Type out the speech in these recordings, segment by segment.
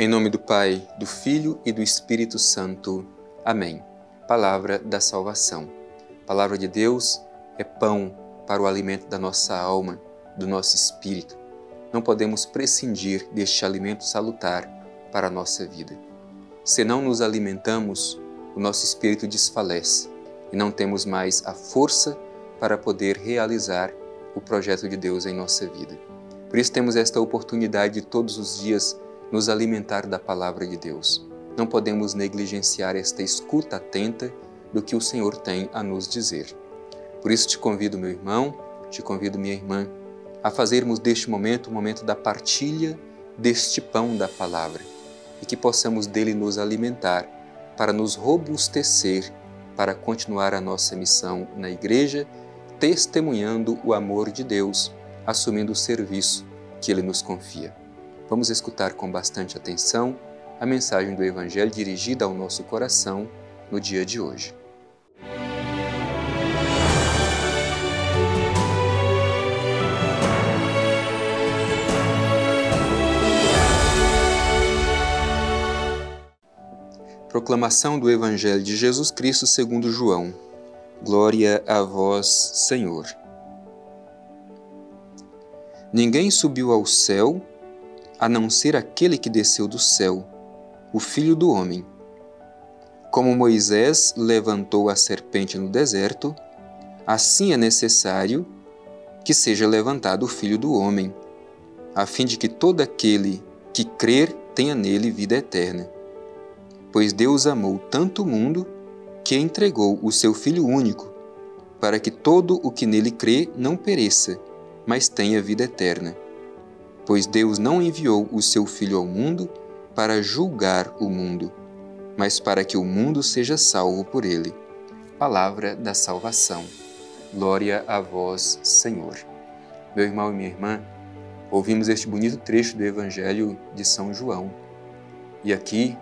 Em nome do Pai, do Filho e do Espírito Santo. Amém. Palavra da salvação. Palavra de Deus é pão para o alimento da nossa alma, do nosso espírito. Não podemos prescindir deste alimento salutar para a nossa vida. Se não nos alimentamos, o nosso espírito desfalece e não temos mais a força para poder realizar o projeto de Deus em nossa vida. Por isso temos esta oportunidade de todos os dias nos alimentar da palavra de Deus. Não podemos negligenciar esta escuta atenta do que o Senhor tem a nos dizer. Por isso te convido, meu irmão, te convido, minha irmã, a fazermos deste momento o momento da partilha deste pão da palavra e que possamos dele nos alimentar para nos robustecer para continuar a nossa missão na igreja, testemunhando o amor de Deus, assumindo o serviço que ele nos confia. Vamos escutar com bastante atenção a mensagem do Evangelho dirigida ao nosso coração no dia de hoje. Proclamação do Evangelho de Jesus Cristo segundo João. Glória a vós, Senhor. Ninguém subiu ao céu a não ser aquele que desceu do céu, o Filho do Homem. Como Moisés levantou a serpente no deserto, assim é necessário que seja levantado o Filho do Homem, a fim de que todo aquele que crer tenha nele vida eterna. Pois Deus amou tanto o mundo que entregou o seu Filho único, para que todo o que nele crê não pereça, mas tenha vida eterna pois Deus não enviou o seu Filho ao mundo para julgar o mundo, mas para que o mundo seja salvo por ele. Palavra da salvação. Glória a vós, Senhor. Meu irmão e minha irmã, ouvimos este bonito trecho do Evangelho de São João. E aqui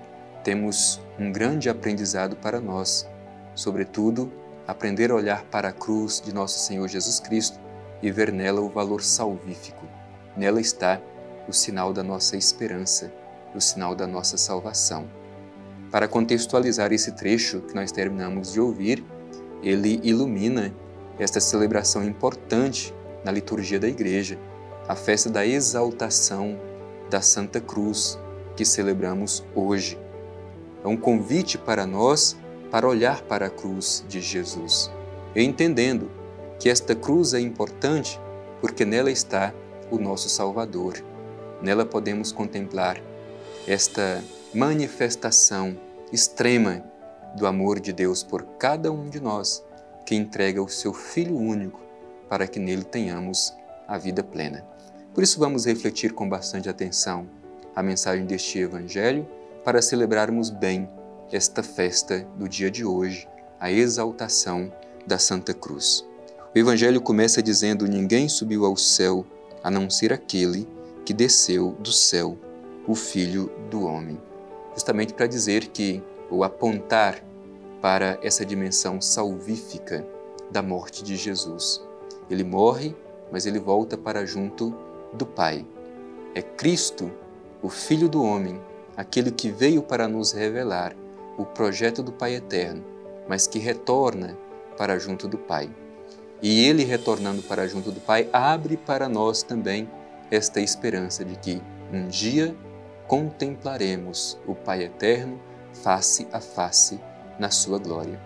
temos um grande aprendizado para nós, sobretudo aprender a olhar para a cruz de nosso Senhor Jesus Cristo e ver nela o valor salvífico Nela está o sinal da nossa esperança, o sinal da nossa salvação. Para contextualizar esse trecho que nós terminamos de ouvir, ele ilumina esta celebração importante na liturgia da Igreja, a festa da exaltação da Santa Cruz que celebramos hoje. É um convite para nós para olhar para a cruz de Jesus, entendendo que esta cruz é importante porque nela está o nosso Salvador. Nela podemos contemplar esta manifestação extrema do amor de Deus por cada um de nós, que entrega o seu Filho único para que nele tenhamos a vida plena. Por isso, vamos refletir com bastante atenção a mensagem deste Evangelho para celebrarmos bem esta festa do dia de hoje, a exaltação da Santa Cruz. O Evangelho começa dizendo: Ninguém subiu ao céu a não ser aquele que desceu do céu, o Filho do Homem. Justamente para dizer que, ou apontar para essa dimensão salvífica da morte de Jesus. Ele morre, mas ele volta para junto do Pai. É Cristo, o Filho do Homem, aquele que veio para nos revelar o projeto do Pai eterno, mas que retorna para junto do Pai. E ele, retornando para junto do Pai, abre para nós também esta esperança de que um dia contemplaremos o Pai eterno face a face na sua glória.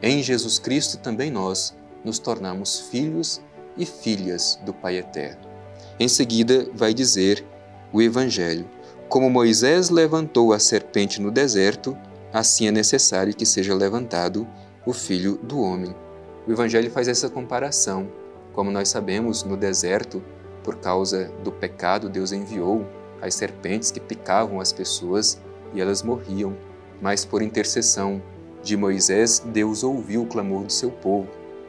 Em Jesus Cristo também nós nos tornamos filhos e filhas do Pai eterno. Em seguida, vai dizer o Evangelho: Como Moisés levantou a serpente no deserto, assim é necessário que seja levantado o Filho do Homem o Evangelho faz essa comparação. Como nós sabemos, no deserto, por causa do pecado, Deus enviou as serpentes que picavam as pessoas e elas morriam. Mas por intercessão de Moisés, Deus ouviu o clamor do seu povo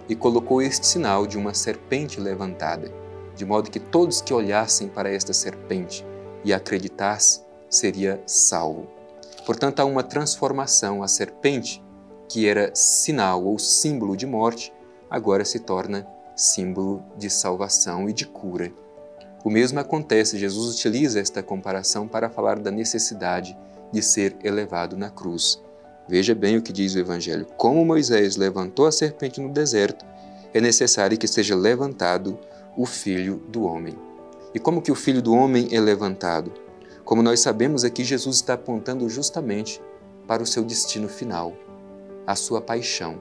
e colocou este sinal de uma serpente levantada, de modo que todos que olhassem para esta serpente e acreditassem seria salvo. Portanto, há uma transformação. A serpente que era sinal ou símbolo de morte, agora se torna símbolo de salvação e de cura. O mesmo acontece, Jesus utiliza esta comparação para falar da necessidade de ser elevado na cruz. Veja bem o que diz o Evangelho: como Moisés levantou a serpente no deserto, é necessário que seja levantado o Filho do Homem. E como que o Filho do Homem é levantado? Como nós sabemos aqui, Jesus está apontando justamente para o seu destino final, a sua paixão,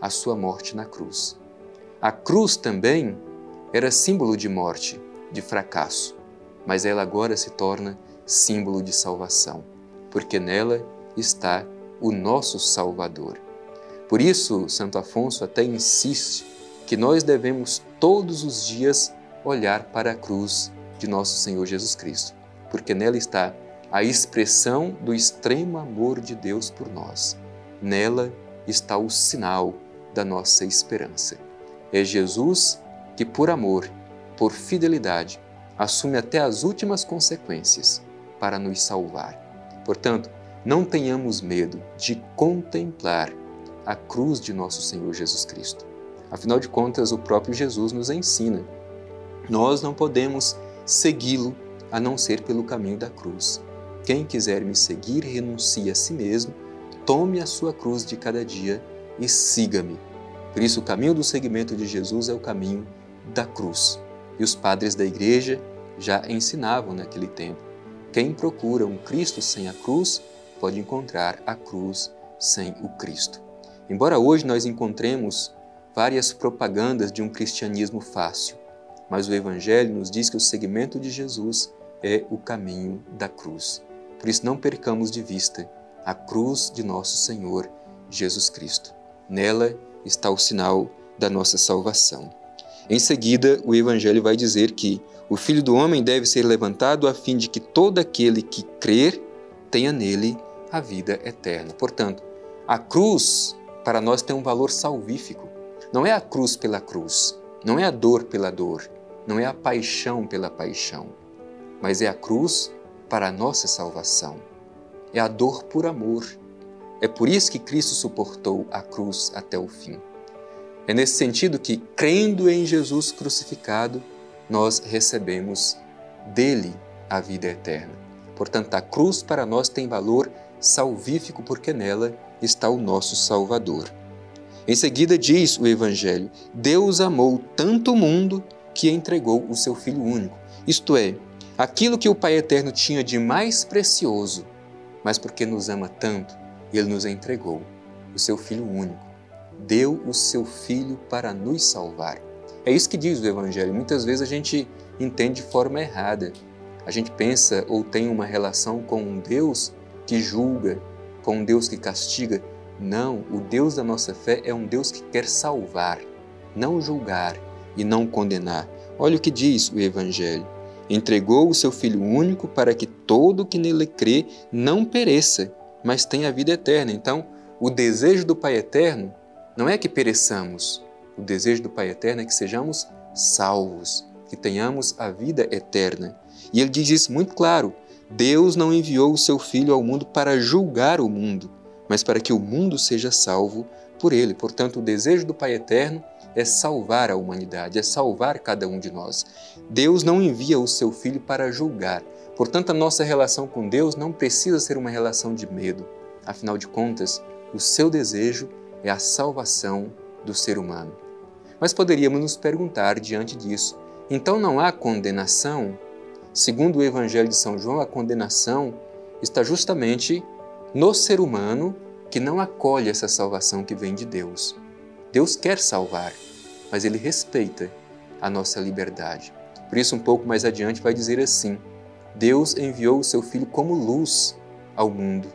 a sua morte na cruz. A cruz também era símbolo de morte, de fracasso, mas ela agora se torna símbolo de salvação, porque nela está o nosso Salvador. Por isso, Santo Afonso até insiste que nós devemos todos os dias olhar para a cruz de nosso Senhor Jesus Cristo, porque nela está a expressão do extremo amor de Deus por nós. Nela está o sinal da nossa esperança. É Jesus que, por amor, por fidelidade, assume até as últimas consequências para nos salvar. Portanto, não tenhamos medo de contemplar a cruz de nosso Senhor Jesus Cristo. Afinal de contas, o próprio Jesus nos ensina. Nós não podemos segui-lo a não ser pelo caminho da cruz. Quem quiser me seguir, renuncie a si mesmo, tome a sua cruz de cada dia e siga-me. Por isso, o caminho do seguimento de Jesus é o caminho da cruz. E os padres da igreja já ensinavam naquele tempo. Quem procura um Cristo sem a cruz pode encontrar a cruz sem o Cristo. Embora hoje nós encontremos várias propagandas de um cristianismo fácil, mas o Evangelho nos diz que o seguimento de Jesus é o caminho da cruz. Por isso, não percamos de vista a cruz de nosso Senhor Jesus Cristo. Nela está o sinal da nossa salvação. Em seguida, o Evangelho vai dizer que o Filho do Homem deve ser levantado a fim de que todo aquele que crer tenha nele a vida eterna. Portanto, a cruz para nós tem um valor salvífico. Não é a cruz pela cruz, não é a dor pela dor, não é a paixão pela paixão, mas é a cruz para a nossa salvação. É a dor por amor. É por isso que Cristo suportou a cruz até o fim. É nesse sentido que, crendo em Jesus crucificado, nós recebemos dele a vida eterna. Portanto, a cruz para nós tem valor salvífico porque nela está o nosso Salvador. Em seguida diz o Evangelho: Deus amou tanto o mundo que entregou o seu Filho único. Isto é, aquilo que o Pai Eterno tinha de mais precioso, mas porque nos ama tanto, ele nos entregou o seu Filho único. Deu o seu Filho para nos salvar. É isso que diz o Evangelho. Muitas vezes a gente entende de forma errada. A gente pensa ou tem uma relação com um Deus que julga, com um Deus que castiga. Não, o Deus da nossa fé é um Deus que quer salvar, não julgar e não condenar. Olha o que diz o Evangelho entregou o seu Filho único para que todo que nele crê não pereça, mas tenha a vida eterna. Então, o desejo do Pai Eterno não é que pereçamos, o desejo do Pai Eterno é que sejamos salvos, que tenhamos a vida eterna. E ele diz isso muito claro: Deus não enviou o seu Filho ao mundo para julgar o mundo, mas para que o mundo seja salvo por ele. Portanto, o desejo do Pai Eterno é salvar a humanidade, é salvar cada um de nós. Deus não envia o seu Filho para julgar. Portanto, a nossa relação com Deus não precisa ser uma relação de medo. Afinal de contas, o seu desejo é a salvação do ser humano. Mas poderíamos nos perguntar diante disso: então não há condenação? Segundo o Evangelho de São João, a condenação está justamente no ser humano que não acolhe essa salvação que vem de Deus. Deus quer salvar, mas ele respeita a nossa liberdade. Por isso, um pouco mais adiante, vai dizer assim: Deus enviou o seu Filho como luz ao mundo,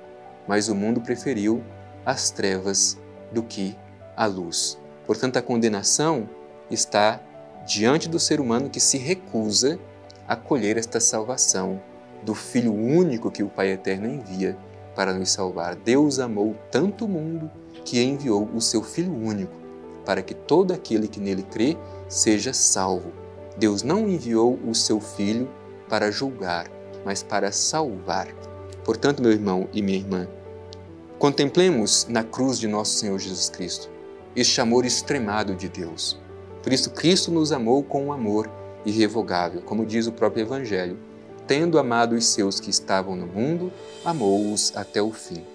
mas o mundo preferiu as trevas do que a luz. Portanto, a condenação está diante do ser humano que se recusa a colher esta salvação do Filho único que o Pai Eterno envia para nos salvar. Deus amou tanto o mundo que enviou o seu Filho único para que todo aquele que nele crê seja salvo. Deus não enviou o seu Filho para julgar, mas para salvar. Portanto, meu irmão e minha irmã, contemplemos na cruz de nosso Senhor Jesus Cristo este amor extremado de Deus. Por isso, Cristo nos amou com um amor irrevogável, como diz o próprio Evangelho. Tendo amado os seus que estavam no mundo, amou-os até o fim.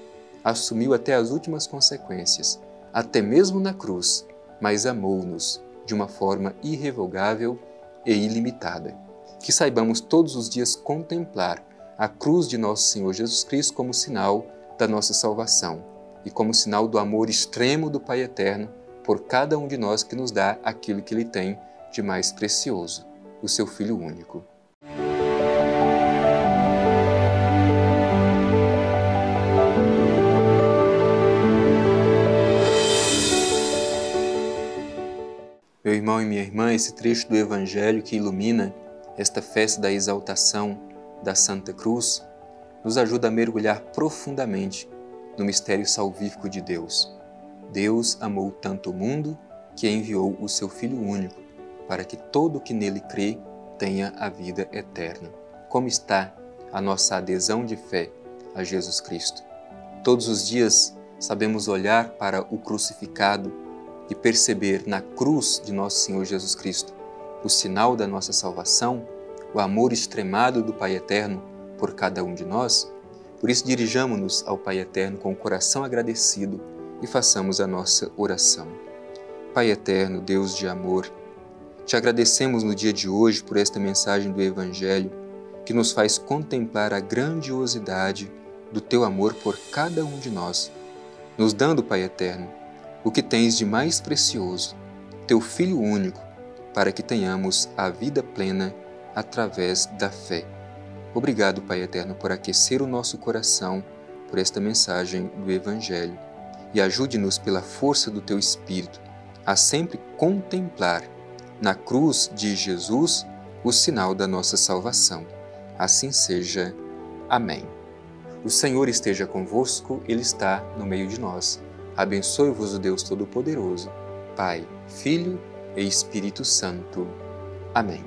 Assumiu até as últimas consequências, até mesmo na cruz, mas amou-nos de uma forma irrevogável e ilimitada. Que saibamos todos os dias contemplar a cruz de nosso Senhor Jesus Cristo como sinal da nossa salvação e como sinal do amor extremo do Pai Eterno por cada um de nós que nos dá aquilo que Ele tem de mais precioso, o seu Filho único. Meu irmão e minha irmã, esse trecho do Evangelho que ilumina esta festa da exaltação da Santa Cruz nos ajuda a mergulhar profundamente no mistério salvífico de Deus. Deus amou tanto o mundo que enviou o seu Filho único para que todo que nele crê tenha a vida eterna. Como está a nossa adesão de fé a Jesus Cristo? Todos os dias sabemos olhar para o crucificado e perceber na cruz de nosso Senhor Jesus Cristo o sinal da nossa salvação, o amor extremado do Pai Eterno por cada um de nós? Por isso, dirijamos-nos ao Pai Eterno com o coração agradecido e façamos a nossa oração. Pai Eterno, Deus de amor, te agradecemos no dia de hoje por esta mensagem do Evangelho que nos faz contemplar a grandiosidade do teu amor por cada um de nós, nos dando, Pai Eterno, o que tens de mais precioso, teu Filho único, para que tenhamos a vida plena através da fé. Obrigado, Pai Eterno, por aquecer o nosso coração por esta mensagem do Evangelho e ajude-nos pela força do teu Espírito a sempre contemplar na cruz de Jesus o sinal da nossa salvação. Assim seja. Amém. O Senhor esteja convosco, Ele está no meio de nós. Abençoe-vos o Deus Todo-Poderoso, Pai, Filho e Espírito Santo. Amém.